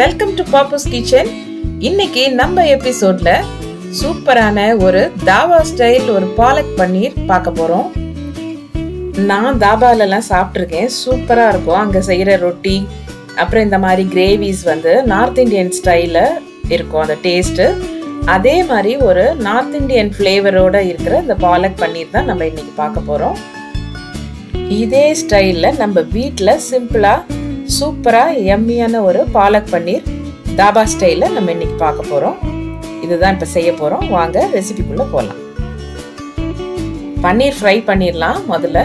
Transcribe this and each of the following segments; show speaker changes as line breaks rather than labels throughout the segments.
Welcome to பாப்பஸ் kitchen இன்னைக்கு நம்ம எபிசோட்ல சூப்பரான ஒரு தாவா ஸ்டைல் ஒரு பாலக் பன்னீர் பார்க்க போறோம். நான் தாபாலெல்லாம் சாப்பிட்ருக்கேன் சூப்பராக இருக்கும். அங்கே செய்கிற ரொட்டி அப்புறம் இந்த மாதிரி கிரேவிஸ் வந்து நார்த் இந்தியன் ஸ்டைலில் இருக்கும் அந்த டேஸ்ட்டு அதே மாதிரி ஒரு நார்த் இந்தியன் ஃப்ளேவரோடு இருக்கிற இந்த பாலக் பன்னீர் தான் நம்ம இன்னைக்கு பார்க்க போகிறோம் இதே ஸ்டைலில் நம்ம வீட்டில் சிம்பிளாக சூப்பராக எம்மியான ஒரு பாலக் பன்னீர் தாபா ஸ்டைலில் நம்ம இன்னைக்கு பார்க்க போகிறோம் இதுதான் இப்போ செய்ய போகிறோம் வாங்க ரெசிபிக்குள்ளே போகலாம் பன்னீர் ஃப்ரை பண்ணிடலாம் முதல்ல.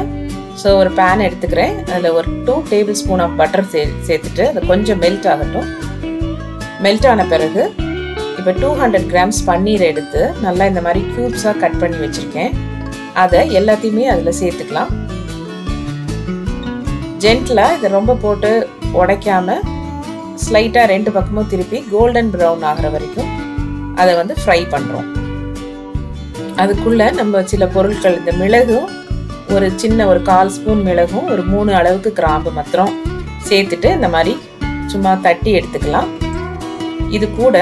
ஸோ ஒரு பேன் எடுத்துக்கிறேன். அதில் ஒரு two table spoon of butter சே சேர்த்துட்டு அது கொஞ்சம் மெல்ட் ஆகட்டும். மெல்ட் ஆன பிறகு இப்போ டூ ஹண்ட்ரட் கிராம்ஸ் பன்னீர் எடுத்து நல்லா இந்த மாதிரி க்யூப்ஸாக கட் பண்ணி வச்சுருக்கேன். அதை எல்லாத்தையுமே அதில் சேர்த்துக்கலாம். ஜென்டிலாக இதை ரொம்ப போட்டு உடைக்காம ஸ்லைட்டாக ரெண்டு பக்கமும் திருப்பி கோல்டன் ப்ரௌன் ஆகிற வரைக்கும் அதை வந்து ஃப்ரை பண்ணுறோம் அதுக்குள்ளே நம்ம சில பொருட்கள் இந்த மிளகும் ஒரு சின்ன ஒரு கால் ஸ்பூன் மிளகும் ஒரு மூணு அளவுக்கு கிராம்பு மாத்திரம் சேர்த்துட்டு இந்த மாதிரி சும்மா தட்டி எடுத்துக்கலாம். இது கூட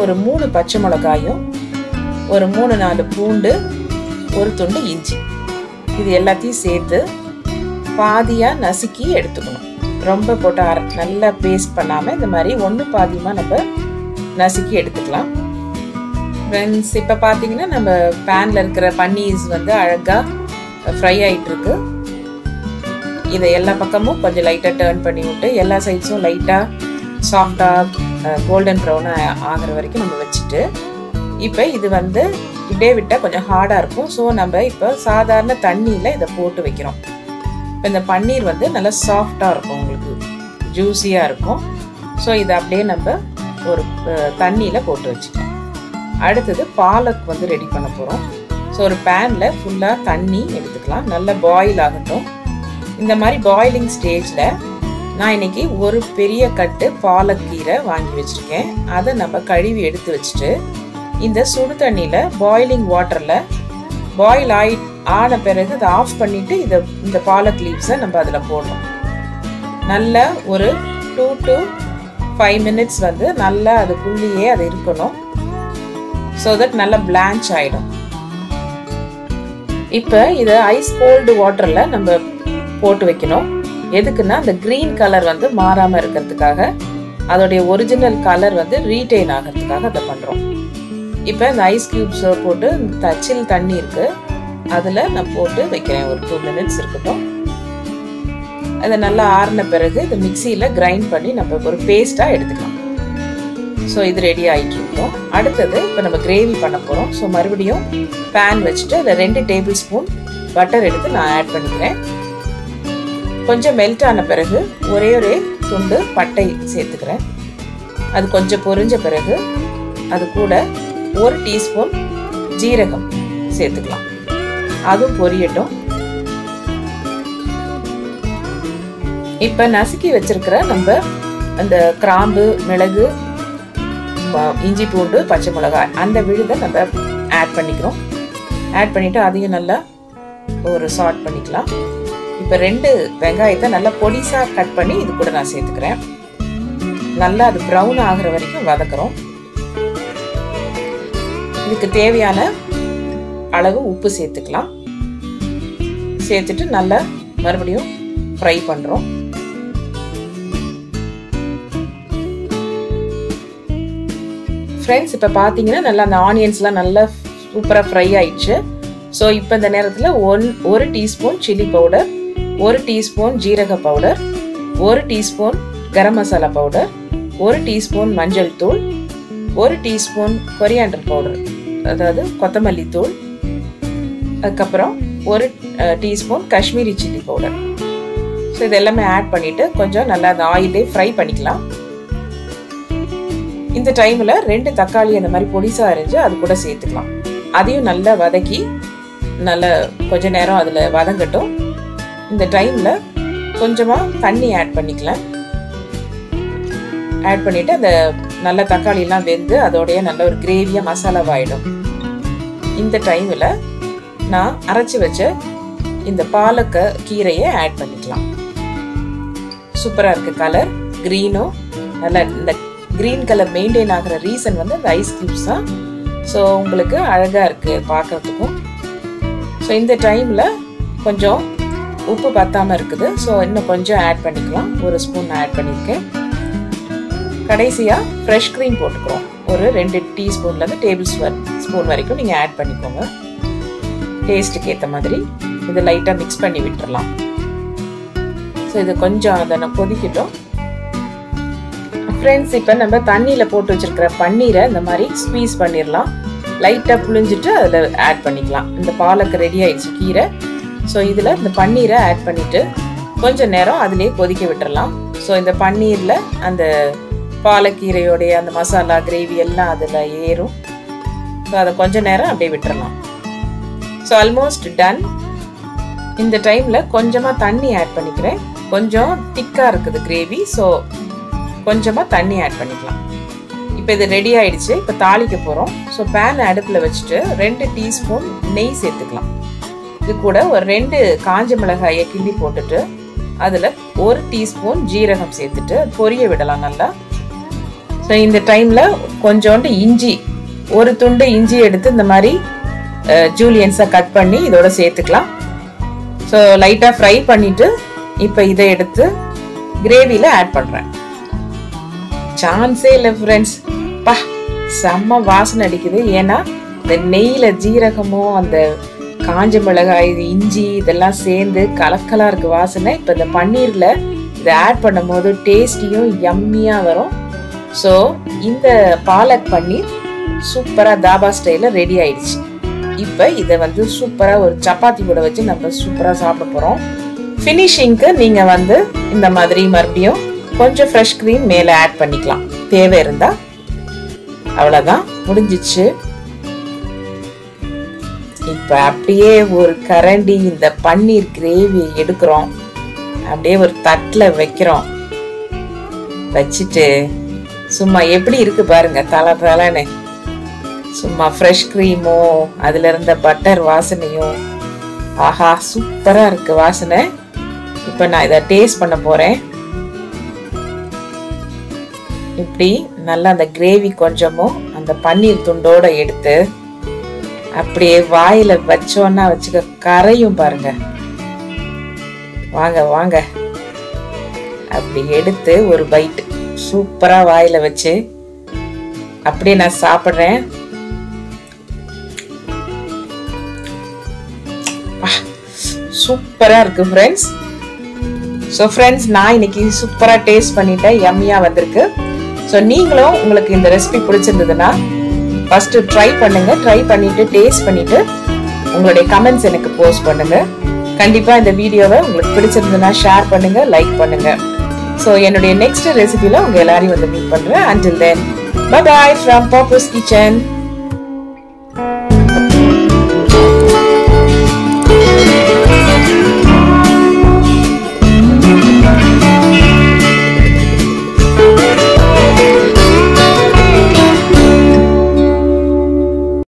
ஒரு மூணு பச்சை மிளகாயும் ஒரு மூணு நாலு பூண்டு ஒரு துண்டு இஞ்சி. இது எல்லாத்தையும் சேர்த்து பாதியாக நசுக்கி எடுத்துக்கணும். ரொம்ப போட்டு அர நல்லா பேஸ்ட் பண்ணாமல் இந்த மாதிரி ஒன்று பாதியமாக நம்ம நசுக்கி எடுத்துக்கலாம். ஃப்ரெண்ட்ஸ் இப்போ பார்த்தீங்கன்னா நம்ம பேனில் இருக்கிற பன்னீர்ஸ் வந்து அழகாக ஃப்ரை ஆகிட்டுருக்கு இதை எல்லா பக்கமும் கொஞ்சம் லைட்டாக டேர்ன் பண்ணி விட்டு எல்லா சைட்ஸும் லைட்டாக சாஃப்டாக கோல்டன் ப்ரௌனாக ஆகிற வரைக்கும் நம்ம வச்சுட்டு இப்போ இது வந்து இப்படியே விட்டால் கொஞ்சம் ஹார்டாக இருக்கும். ஸோ நம்ம இப்போ சாதாரண தண்ணியில் இதை போட்டு வைக்கிறோம். இப்போ இந்த பன்னீர் வந்து நல்லா சாஃப்டாக இருக்கும் உங்களுக்கு. ஜூஸியாக இருக்கும். ஸோ இதை அப்படியே நம்ம ஒரு தண்ணியில் போட்டு வச்சுக்கலாம். அடுத்தது பாலக் வந்து ரெடி பண்ண போகிறோம் ஸோ ஒரு பேனில் ஃபுல்லாக தண்ணி எடுத்துக்கலாம். நல்லா பாயில் ஆகட்டும். இந்த மாதிரி பாயிலிங் ஸ்டேஜில் நான் இன்னைக்கு ஒரு பெரிய கட்டு பாலக்கீரை வாங்கி வச்சுருக்கேன். அதை நம்ம கழுவி எடுத்து வச்சுட்டு இந்த சுடு தண்ணியில் பாயிலிங் வாட்டரில் பாயில் ஆகி ஆன பிறகு இதை ஆஃப் பண்ணிவிட்டு இதை இந்த பாலக் லீவ்ஸை நம்ம அதில் போடணும். நல்ல ஒரு டூ டு ஃபைவ் மினிட்ஸ் வந்து நல்லா அதுக்குள்ளேயே அது இருக்கணும். ஸோ தட் நல்லா பிளான்ச் ஆகிடும் இப்போ இதை ஐஸ் கோல்டு வாட்டரில் நம்ம போட்டு வைக்கணும். எதுக்குன்னா அந்த க்ரீன் கலர் வந்து மாறாமல் இருக்கிறதுக்காக அதோடைய ஒரிஜினல் கலர் வந்து ரீட்டைன் ஆகிறதுக்காக அதை பண்ணுறோம் இப்போ இந்த ஐஸ் க்யூப்ஸை போட்டு தச்சில் தண்ணி இருக்குது அதில் நான் போட்டு வைக்கிறேன். ஒரு டூ மினிட்ஸ் இருக்கட்டும். அதை நல்லா ஆறின பிறகு இந்த மிக்சியில் கிரைண்ட் பண்ணி நம்ம ஒரு பேஸ்ட்டாக எடுத்துக்கலாம். ஸோ இது ரெடி ஆகிட்டு இருக்கோம். அடுத்தது இப்போ நம்ம கிரேவி பண்ண போகிறோம் ஸோ மறுபடியும் பேன் வச்சுட்டு அதில் ரெண்டு டேபிள் ஸ்பூன் பட்டர் எடுத்து நான் ஆட் பண்ணிக்கிறேன். கொஞ்சம் மெல்ட் ஆன பிறகு ஒரே ஒரே துண்டு பட்டை சேர்த்துக்கிறேன். அது கொஞ்சம் பொரிஞ்ச பிறகு அது கூட ஒரு டீஸ்பூன் ஜீரகம் சேர்த்துக்கலாம். அதுவும் பொரியட்டும். இப்போ நசுக்கி வச்சிருக்கிற நம்ம அந்த கிராம்பு மிளகு இஞ்சி பூண்டு பச்சை மிளகாய் அந்த விழுதை நம்ம ஆட் பண்ணிக்கிறோம். ஆட் பண்ணிவிட்டு அதையும் நல்லா ஒரு சாட் பண்ணிக்கலாம். இப்போ ரெண்டு வெங்காயத்தை நல்லா பொடிசாக கட் பண்ணி இது கூட நான் சேர்த்துக்கிறேன். நல்லா அது ப்ரௌன் ஆகிற வரைக்கும் வதக்குறோம். இதுக்கு தேவையான அளவு உப்பு சேர்த்துக்கலாம். சேர்த்துட்டு நல்லா மறுபடியும் ஃப்ரை பண்ணுறோம் ஃப்ரெண்ட்ஸ் இப்போ பார்த்தீங்கன்னா நல்லா அந்த ஆனியன்ஸ்லாம் நல்லா சூப்பராக ஃப்ரை ஆயிடுச்சு. ஸோ இப்போ இந்த நேரத்தில் ஒன் ஒரு டீஸ்பூன் சில்லி பவுடர் ஒரு டீஸ்பூன் ஜீரக பவுடர் ஒரு டீஸ்பூன் கரம் மசாலா பவுடர் ஒரு டீஸ்பூன் மஞ்சள் தூள் ஒரு டீஸ்பூன் கொரியாண்டர் பவுடர் அதாவது கொத்தமல்லி தூள் அதுக்கப்புறம் ஒரு teaspoon Kashmiri chilli powder. So இது எல்லாமே ஆட் பண்ணிவிட்டு கொஞ்சம் நல்லா அந்த ஆயிலே ஃப்ரை பண்ணிக்கலாம். இந்த டைமில் ரெண்டு தக்காளி அந்த மாதிரி பொடிசாக அரைஞ்சு அது கூட சேர்த்துக்கலாம். அதையும் நல்லா வதக்கி நல்லா கொஞ்ச நேரம் அதில் வதங்கட்டும். இந்த டைமில் கொஞ்சமாக தண்ணி ஆட் பண்ணிக்கலாம். ஆட் பண்ணிவிட்டு அந்த நல்ல தக்காளிலாம் வெந்து அதோடைய நல்ல ஒரு கிரேவியாக மசாலாவாயிடும் இந்த டைமில் நான் அரைச்சி வச்ச இந்த பாலக்க கீரையை ஆட் பண்ணிக்கலாம். சூப்பராக இருக்குது கலர் க்ரீனும் நல்லா இந்த க்ரீன் கலர் மெயின்டைன் ஆகிற ரீசன் வந்து அந்த ஐஸ் கியூப்ஸ் தான். ஸோ உங்களுக்கு அழகாக இருக்குது பார்க்குறதுக்கும். ஸோ இந்த டைமில் கொஞ்சம் உப்பு பத்தாமல் இருக்குது. ஸோ இன்னும் கொஞ்சம் ஆட் பண்ணிக்கலாம். ஒரு ஸ்பூன் ஆட் பண்ணியிருக்கேன். கடைசியாக ஃப்ரெஷ் க்ரீம் போட்டுக்கிறோம். ஒரு ரெண்டு டீஸ்பூன்லேருந்து டேபிள் ஸ்பூன் ஸ்பூன் வரைக்கும் நீங்கள் ஆட் பண்ணிக்கோங்க. டேஸ்ட்டுக்கு ஏற்ற மாதிரி இது லைட்டாக மிக்ஸ் பண்ணி விட்டுறலாம். ஸோ இது கொஞ்சம் அதை நான் கொதிக்கட்டும். ஃப்ரெண்ட்ஸ் இப்போ நம்ம தண்ணியில் போட்டு வச்சுருக்கிற பன்னீரை இந்த மாதிரி ஸ்வீஸ் பண்ணிடலாம் லைட்டாக புழிஞ்சிட்டு அதில் ஆட் பண்ணிக்கலாம். இந்த பாலக்கு ரெடி ஆயிடுச்சு கீரை. ஸோ இதில் இந்த பன்னீரை ஆட் பண்ணிவிட்டு கொஞ்சம் நேரம் அதிலே கொதிக்க விட்டுடலாம் ஸோ இந்த பன்னீரில் அந்த பாலக்கீரையோடைய அந்த மசாலா கிரேவி எல்லாம் அதில் ஏறும். ஸோ அதை கொஞ்சம் நேரம் அப்படியே விட்டுடலாம் ஸோ ஆல்மோஸ்ட் டன் இந்த டைமில் கொஞ்சமாக தண்ணி ஆட் பண்ணிக்கிறேன். கொஞ்சம் திக்காக இருக்குது கிரேவி ஸோ கொஞ்சமாக தண்ணி ஆட் பண்ணிக்கலாம். இப்போ இது ரெடி ஆயிடுச்சு. இப்போ தாளிக்க போகிறோம் ஸோ பேன் அடுப்பில் வச்சுட்டு ரெண்டு டீஸ்பூன் நெய் சேர்த்துக்கலாம். இது கூட ஒரு ரெண்டு காஞ்ச மிளகாயை கிள்ளி போட்டுட்டு அதில் ஒரு டீஸ்பூன் ஜீரகம் சேர்த்துட்டு பொரிய விடலாம் நல்லா. ஸோ இந்த டைமில் கொஞ்சோண்டு இஞ்சி ஒரு துண்டு இஞ்சி எடுத்து இந்த மாதிரி ஜூலியன்ஸாக கட் பண்ணி இதோட சேர்த்துக்கலாம். ஸோ லைட்டாக ஃப்ரை பண்ணிவிட்டு இப்போ இதை எடுத்து கிரேவியில் ஆட் பண்ணுறேன் சான்ஸே இல்லை ஃப்ரெண்ட்ஸ் பா செம்ம வாசனை அடிக்குது. ஏன்னா இந்த நெய்யில் ஜீரகமும் அந்த காஞ்ச மிளகாய் இது இஞ்சி இதெல்லாம் சேர்ந்து கலக்கலாக இருக்க வாசனை. இப்போ இந்த பன்னீரில் இதை ஆட் பண்ணும்போது டேஸ்டியும் யம்மியாக வரும். ஸோ இந்த பாலக் பன்னீர் சூப்பராக தாபா ஸ்டைலில் ரெடி ஆயிடுச்சு. இப்போ இதை வந்து சூப்பராக ஒரு சப்பாத்தி கூட வச்சு நம்ம சூப்பராக சாப்பிட போகிறோம் ஃபினிஷிங்க்கு நீங்கள் வந்து இந்த மாதிரி மறுபடியும் கொஞ்சம் ஃப்ரெஷ் க்ரீம் மேலே ஆட் பண்ணிக்கலாம். தேவை இருந்தால் அவ்வளோதான் முடிஞ்சிச்சு. இப்போ அப்படியே ஒரு கரண்டி இந்த பன்னீர் கிரேவி எடுக்கிறோம். அப்படியே ஒரு தட்டில் வைக்கிறோம். வச்சுட்டு சும்மா எப்படி இருக்கு பாருங்க தலை தலைன்னு சும்மா ஃப்ரெஷ் க்ரீமும் அதில் இருந்த பட்டர் வாசனையும் ஆஹா சூப்பராக இருக்குது வாசனை. இப்போ நான் இதை டேஸ்ட் பண்ண போகிறேன் இப்படி நல்லா அந்த கிரேவி கொஞ்சமும் அந்த பன்னீர் துண்டோடு எடுத்து அப்படியே வாயில் வச்சோன்னா வச்சுக்க கரையும் பாருங்க. வாங்க வாங்க. அப்படி எடுத்து ஒரு பைட் சூப்பராக வாயில் வச்சு அப்படியே நான் சாப்பிட்றேன். சூப்பராக இருக்கு ஃப்ரெண்ட்ஸ் ஸோ ஃப்ரெண்ட்ஸ் நான் இன்னைக்கு சூப்பராக டேஸ்ட் பண்ணிட்டேன் எம்மியாக வந்திருக்கு. ஸோ நீங்களும் உங்களுக்கு இந்த ரெசிபி பிடிச்சிருந்ததுன்னா ஃபஸ்ட்டு ட்ரை பண்ணுங்கள் ட்ரை பண்ணிவிட்டு டேஸ்ட் பண்ணிவிட்டு உங்களுடைய கமெண்ட்ஸ் எனக்கு போஸ்ட் பண்ணுங்கள் கண்டிப்பாக இந்த வீடியோவை உங்களுக்கு பிடிச்சிருந்ததுன்னா ஷேர் பண்ணுங்கள் லைக் பண்ணுங்கள் ஸோ என்னுடைய நெக்ஸ்ட் ரெசிபியில் உங்கள் எல்லாரையும் வந்து மீட் பண்ணுறேன் அண்டில் தென் பாய் ஃப்ரம் பாப்பர்ஸ் கிச்சன்